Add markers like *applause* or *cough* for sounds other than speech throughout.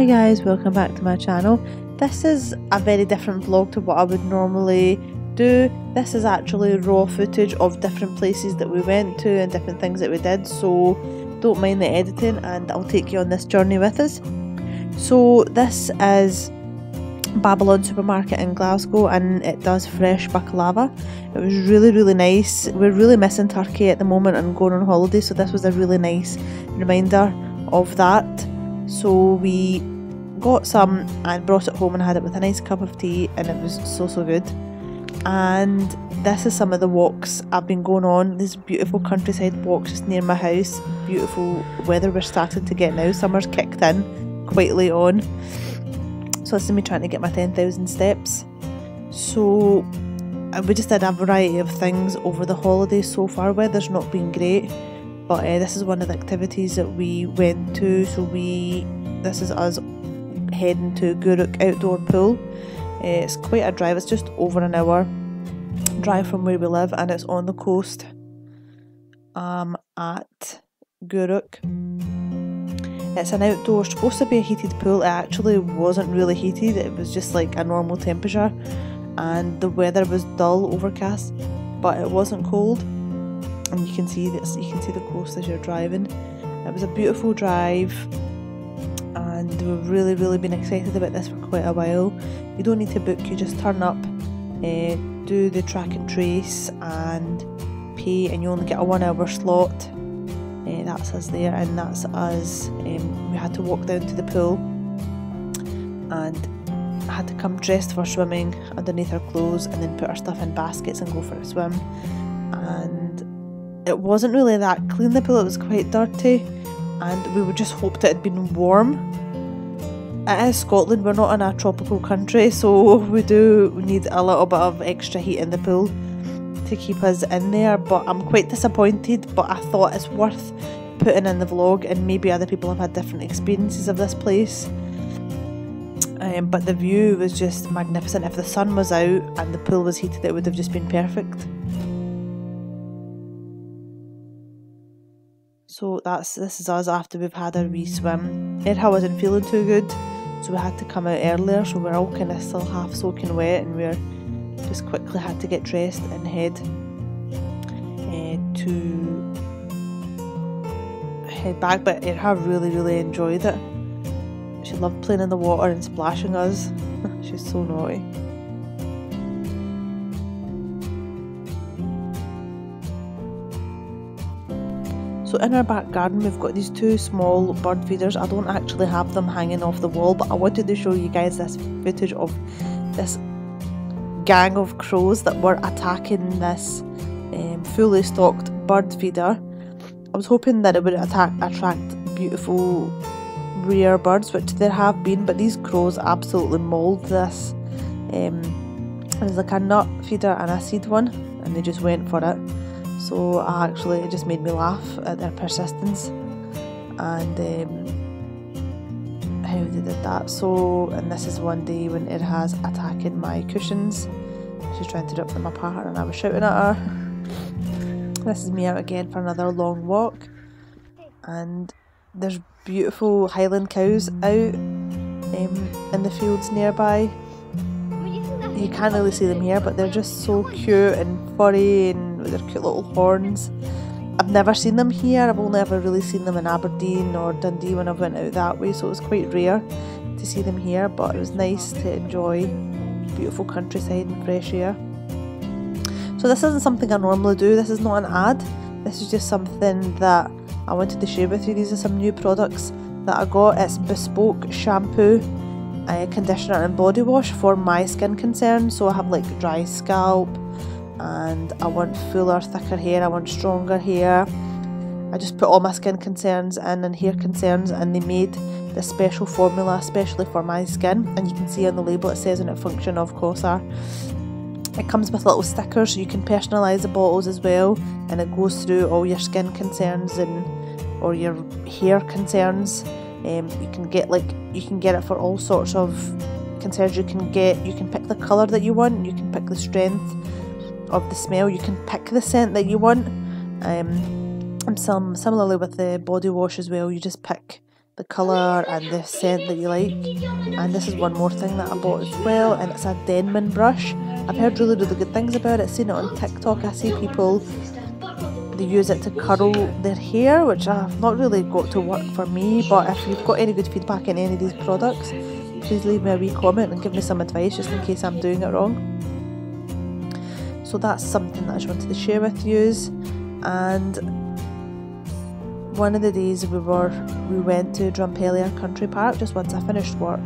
Hi guys, welcome back to my channel. This is a very different vlog to what I would normally do. This is actually raw footage of different places that we went to and different things that we did, so don't mind the editing and I'll take you on this journey with us. So this is Babylon supermarket in Glasgow and it does fresh baklava. It was really really nice. We're really missing Turkey at the moment and going on holiday so this was a really nice reminder of that. So we got some and brought it home and had it with a nice cup of tea and it was so so good. And this is some of the walks I've been going on. These beautiful countryside walks just near my house. Beautiful weather we're starting to get now. Summer's kicked in quite late on. So this is me trying to get my 10,000 steps. So we just did a variety of things over the holidays so far. Weather's not been great but uh, this is one of the activities that we went to so we this is us heading to Gourock outdoor pool. Uh, it's quite a drive it's just over an hour drive from where we live and it's on the coast um, at Gourock it's an outdoor supposed to be a heated pool it actually wasn't really heated it was just like a normal temperature and the weather was dull overcast but it wasn't cold. And you can see this you can see the coast as you're driving. It was a beautiful drive and we've really really been excited about this for quite a while. You don't need to book you just turn up uh, do the track and trace and pay and you only get a one hour slot. Uh, that's us there and that's us um, we had to walk down to the pool and had to come dressed for swimming underneath our clothes and then put our stuff in baskets and go for a swim. And it wasn't really that clean. The pool, it was quite dirty and we would just hoped it had been warm. It is Scotland, we're not in a tropical country so *laughs* we do need a little bit of extra heat in the pool to keep us in there but I'm quite disappointed but I thought it's worth putting in the vlog and maybe other people have had different experiences of this place. Um, but the view was just magnificent. If the sun was out and the pool was heated it would have just been perfect. So that's this is us after we've had our wee swim. Erha wasn't feeling too good, so we had to come out earlier. So we're all kind of still half soaking wet, and we're just quickly had to get dressed and head uh, to head back. But Erha really really enjoyed it. She loved playing in the water and splashing us. *laughs* She's so naughty. So in our back garden we've got these two small bird feeders. I don't actually have them hanging off the wall but I wanted to show you guys this footage of this gang of crows that were attacking this um, fully stocked bird feeder. I was hoping that it would attack, attract beautiful rare birds which there have been but these crows absolutely mauled this. Um, there's like a nut feeder and a seed one and they just went for it so I actually it just made me laugh at their persistence. And um, how they did that. So and this is one day when it has attacking my cushions. She's trying to rip them apart and I was shouting at her. This is me out again for another long walk. And there's beautiful highland cows out um, in the fields nearby. You can't really see them here but they're just so cute and furry and with their cute little horns. I've never seen them here, I've only ever really seen them in Aberdeen or Dundee when I went out that way, so it was quite rare to see them here, but it was nice to enjoy beautiful countryside and fresh air. So this isn't something I normally do, this is not an ad, this is just something that I wanted to share with you. These are some new products that I got. It's bespoke shampoo, uh, conditioner and body wash for my skin concerns. So I have like dry scalp, and I want fuller, thicker hair, I want stronger hair. I just put all my skin concerns in and hair concerns and they made this special formula especially for my skin and you can see on the label it says in it function of Kosar. It comes with little stickers so you can personalise the bottles as well and it goes through all your skin concerns and or your hair concerns. Um, you can get like you can get it for all sorts of concerns you can get you can pick the colour that you want you can pick the strength of the smell. You can pick the scent that you want. Um, and some similarly with the body wash as well, you just pick the colour and the scent that you like. And this is one more thing that I bought as well, and it's a Denman brush. I've heard really, really good things about it. I've seen it on TikTok. I see people they use it to curl their hair, which I've not really got to work for me. But if you've got any good feedback on any of these products, please leave me a wee comment and give me some advice just in case I'm doing it wrong. So that's something that I just wanted to share with you. And one of the days we were we went to Drumpellier Country Park just once I finished work.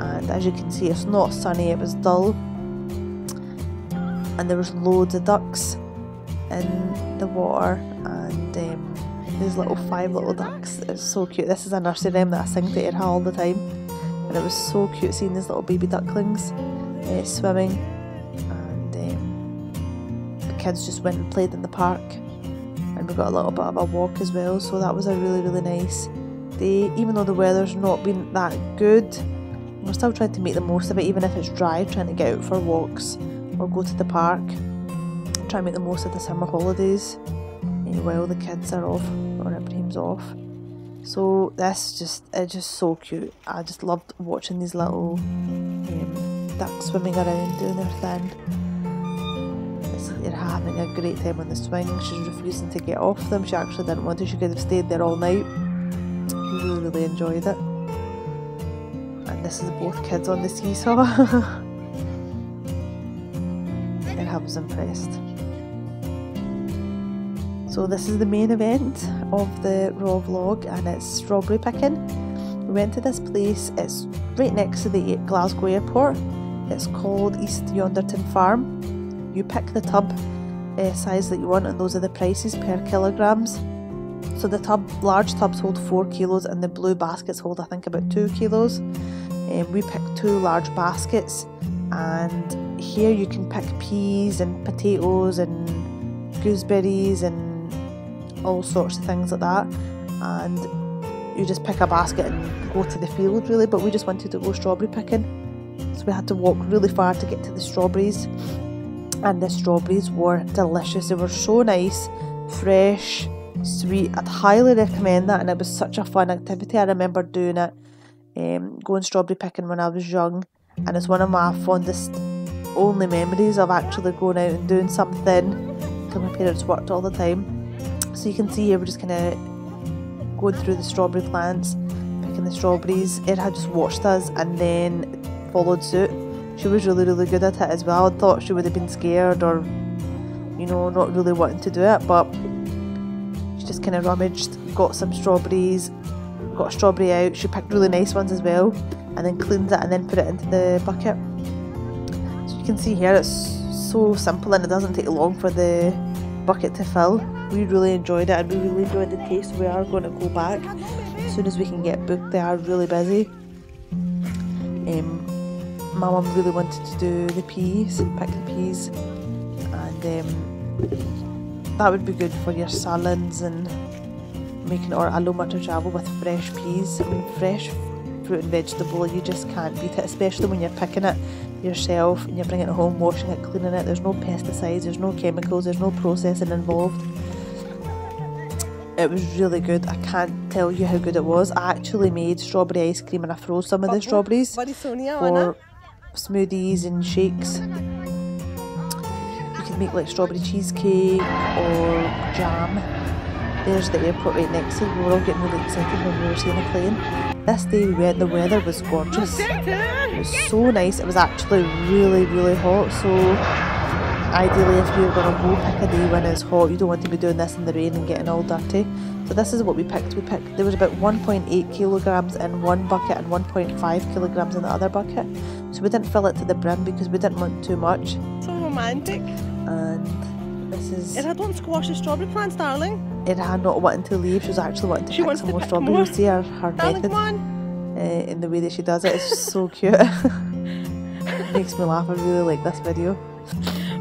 And as you can see it's not sunny it was dull. And there was loads of ducks in the water. And um, these little five little ducks. It's so cute. This is a nursery rhyme that I sing to Erha all the time. And it was so cute seeing these little baby ducklings uh, swimming kids just went and played in the park. And we got a little bit of a walk as well so that was a really really nice day. Even though the weather's not been that good we're still trying to make the most of it even if it's dry trying to get out for walks or go to the park. Try and make the most of the summer holidays. While the kids are off or Ibrahim's off. So this just it's just so cute. I just loved watching these little um, ducks swimming around doing their thing they're having a great time on the swing. She's refusing to get off them. She actually didn't want to. She could have stayed there all night. She really, really enjoyed it. And this is both kids on the seesaw. and I was impressed. So this is the main event of the raw vlog and it's strawberry picking. We went to this place, it's right next to the Glasgow airport. It's called East Yonderton Farm you pick the tub uh, size that you want and those are the prices per kilograms. So the tub large tubs hold 4 kilos and the blue baskets hold I think about 2 kilos. Um, we picked two large baskets and here you can pick peas and potatoes and gooseberries and all sorts of things like that. And you just pick a basket and go to the field really but we just wanted to go strawberry picking. So we had to walk really far to get to the strawberries and the strawberries were delicious. They were so nice, fresh, sweet. I'd highly recommend that, and it was such a fun activity. I remember doing it, um, going strawberry picking when I was young, and it's one of my fondest, only memories of actually going out and doing something because my parents worked all the time. So you can see here we're just kind of going through the strawberry plants, picking the strawberries. Ed had just watched us and then followed suit she was really, really good at it as well. I thought she would have been scared or, you know, not really wanting to do it, but she just kind of rummaged, got some strawberries, got a strawberry out. She picked really nice ones as well, and then cleaned it and then put it into the bucket. So you can see here it's so simple and it doesn't take long for the bucket to fill. We really enjoyed it and we really enjoyed the taste. We are going to go back as soon as we can get booked. They are really busy. Um, my mum really wanted to do the peas, pick the peas, and um, that would be good for your salads and making or aloo matar travel with fresh peas. I mean, fresh fruit and vegetable, you just can't beat it, especially when you're picking it yourself and you're bringing it home, washing it, cleaning it. There's no pesticides, there's no chemicals, there's no processing involved. It was really good. I can't tell you how good it was. I actually made strawberry ice cream and I froze some of the strawberries for smoothies and shakes. You can make like strawberry cheesecake or jam. There's the airport right next to us. We were all getting really excited when we were seeing the plane. This day we went, the weather was gorgeous. It was so nice. It was actually really, really hot. So ideally if you're going to go pick a day when it's hot, you don't want to be doing this in the rain and getting all dirty. So this is what we picked. We picked there was about 1.8 kilograms in one bucket and 1.5 kilograms in the other bucket. So we didn't fill it to the brim because we didn't want too much. So romantic. And this is. It had one squash the strawberry plants, darling. It had not wanting to leave. She was actually wanting to she pick some to more strawberries. More. See her, her darling, method uh, in the way that she does it. It's so cute. *laughs* it makes me laugh. I really like this video.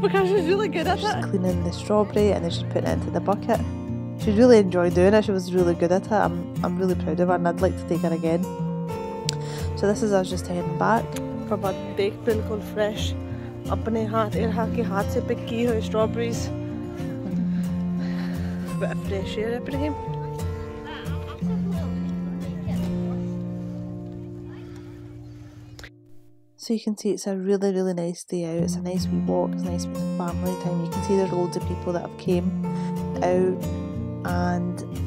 Because she's really good at she's it. She's cleaning the strawberry and then she's putting it into the bucket. She really enjoyed doing it. She was really good at it. I'm, I'm really proud of her and I'd like to take her again. So this is us just heading back. उसके देख बिल्कुल fresh अपने हाथ इरहा के हाथ से pick की हुई स्ट्रॉबेरीज अपने शेर Ibrahim So you can see it's a really, really nice day out. It's a nice wee walk, it's a nice wee family time. You can see there's loads of people that have came out and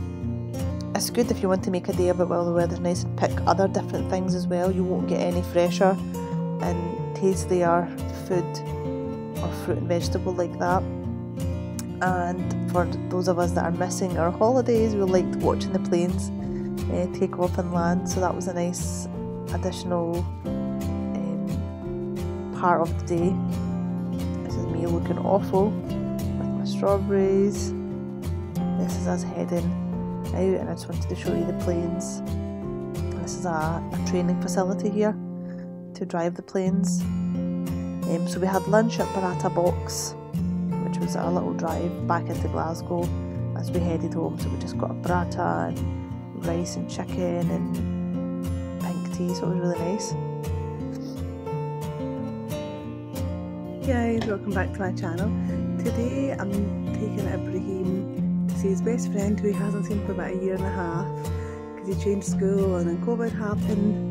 it's good if you want to make a day of it while the weather's nice and pick other different things as well. You won't get any fresher and tastier food or fruit and vegetable like that. And for those of us that are missing our holidays, we liked watching the planes uh, take off and land. So that was a nice additional part of the day. This is me looking awful with my strawberries. This is us heading out and I just wanted to show you the planes. This is a, a training facility here to drive the planes. Um, so we had lunch at Paratha Box, which was a little drive back into Glasgow as we headed home. So we just got a paratha and rice and chicken and pink tea, so it was really nice. guys, welcome back to my channel. Today I'm taking Ibrahim to see his best friend who he hasn't seen for about a year and a half because he changed school and then COVID happened.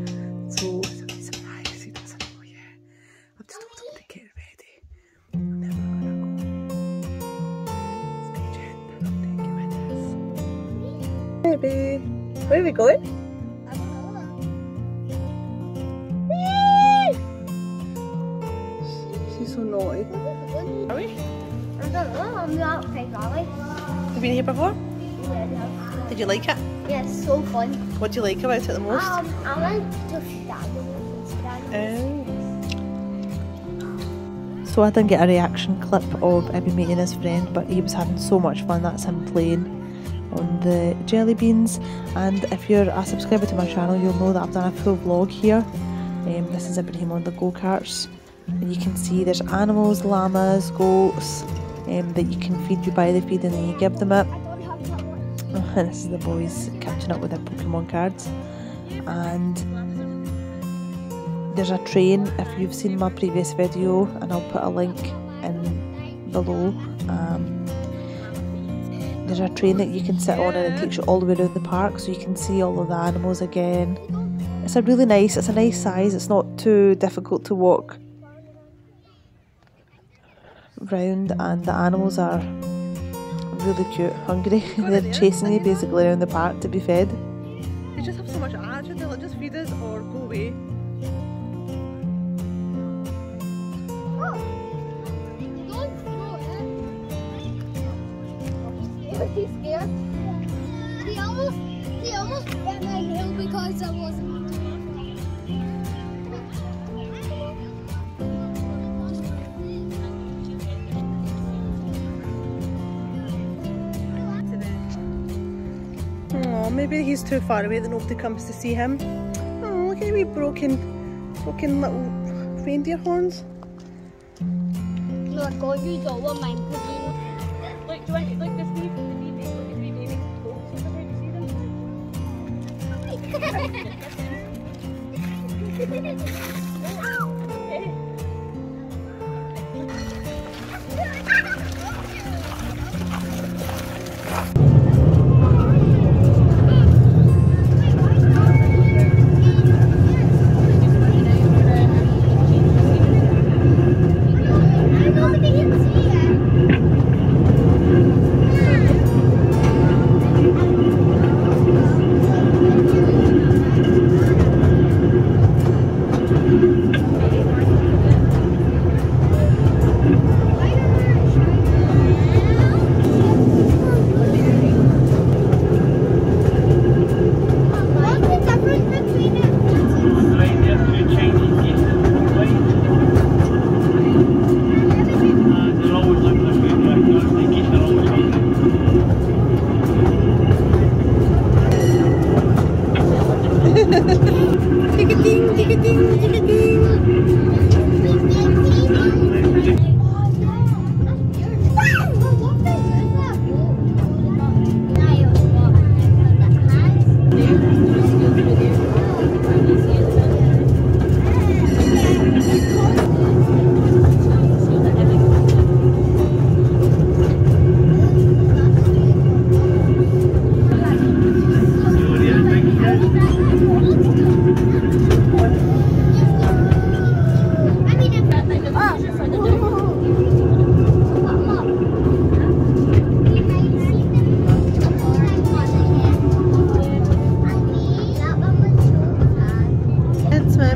So naughty. Are we? I don't know, I'm not playing Raleigh. Have you been here before? Yeah, Did you like it? yeah, it's so fun. What do you like about it the most? Um, I went to stand Oh. So I didn't get a reaction clip of Ibby meeting his friend, but he was having so much fun. That's him playing on the jelly beans. And if you're a subscriber to my channel, you'll know that I've done a full vlog here. Um, this is Ibrahim on the go karts, and you can see there's animals, llamas, goats um, that you can feed. You buy the feed and then you give them it. And *laughs* this is the boys catching up with their Pokemon cards, and there's a train if you've seen my previous video and I'll put a link in below um, there's a train that you can sit on and it takes you all the way around the park so you can see all of the animals again it's a really nice it's a nice size it's not too difficult to walk round and the animals are really cute hungry. *laughs* They're oh, chasing you basically around the park to be fed. You just have so much maybe he's too far away that nobody comes to see him. Oh, look at me broken, broken little reindeer horns. No, I'm going to use all mine. Look, do you want like this wee, the wee baby, the wee baby goats over there? Do you see them? *laughs* *laughs*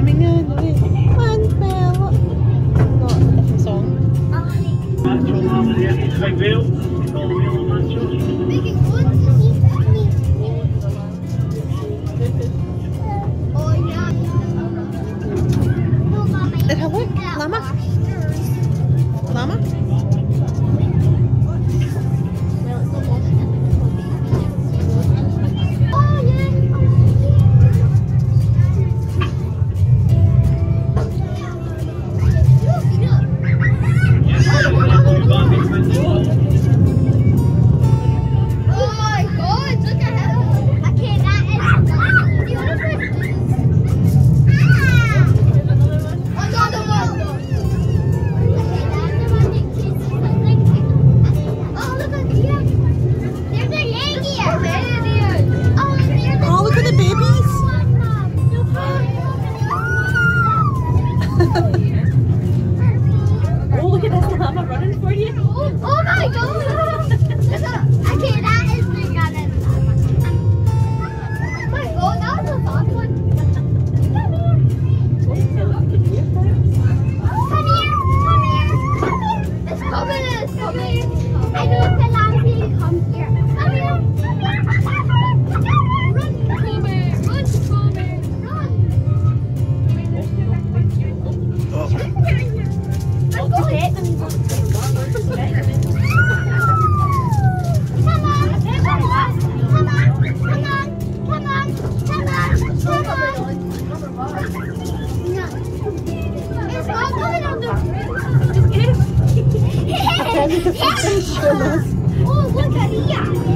kami nga, no. One bell. No, that's a song. Okay. Oh, look at here.